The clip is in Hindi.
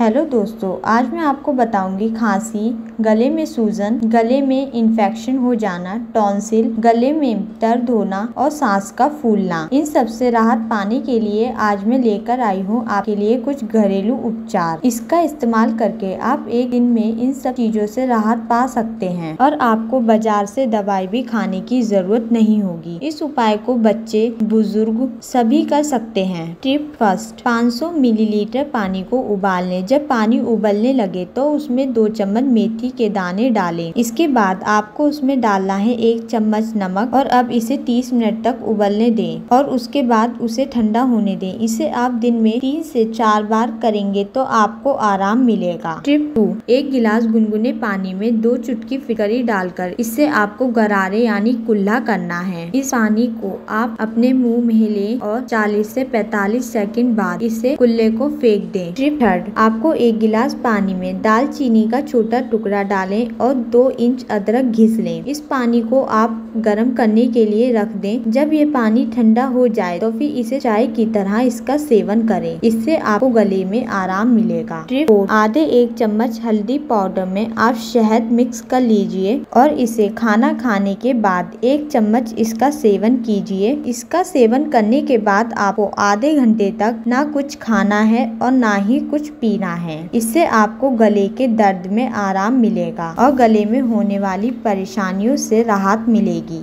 हेलो दोस्तों, आज मैं आपको बताऊँगी खांसी, गले में सूजन, गले में इन्फेक्शन हो जाना टॉन्सिल गले में दर्द होना और सांस का फूलना। इन सबसे राहत पाने के लिए आज मैं लेकर आई हूँ आपके लिए कुछ घरेलू उपचार। इसका इस्तेमाल करके आप एक दिन में इन सब चीज़ों से राहत पा सकते हैं और आपको बाज़ार से दवाई भी खाने की ज़रूरत नहीं होगी। इस उपाय को बच्चे, बुज़ुर्ग सभी कर सकते हैं। टिप फ़र्स्ट 500 मिलीलीटर पानी को उबाल लें जब पानी उबलने लगे तो उसमें दो चम्मच मेथी के दाने डालें। इसके बाद आपको उसमें डालना है एक चम्मच नमक और अब इसे 30 मिनट तक उबलने दें और उसके बाद उसे ठंडा होने दें। इसे आप दिन में तीन से चार बार करेंगे तो आपको आराम मिलेगा। ट्रिप टू एक गिलास गुनगुने पानी में दो चुटकी फिकरी डालकर इससे आपको गरारे यानी कुल्ला करना है। इस पानी को आप अपने मुँह में लें और 40 से 45 सेकंड बाद इसे कुल्ले को फेंक दें। ट्रिप थर्ड आप आपको एक गिलास पानी में दालचीनी का छोटा टुकड़ा डालें और दो इंच अदरक घिस लें। इस पानी को आप गर्म करने के लिए रख दें। जब ये पानी ठंडा हो जाए तो फिर इसे चाय की तरह इसका सेवन करें। इससे आपको गले में आराम मिलेगा। आधे एक चम्मच हल्दी पाउडर में आप शहद मिक्स कर लीजिए और इसे खाना खाने के बाद एक चम्मच इसका सेवन कीजिए। इसका सेवन करने के बाद आपको आधे घंटे तक ना कुछ खाना है और ना ही कुछ पीना लेना है। इससे आपको गले के दर्द में आराम मिलेगा और गले में होने वाली परेशानियों से राहत मिलेगी।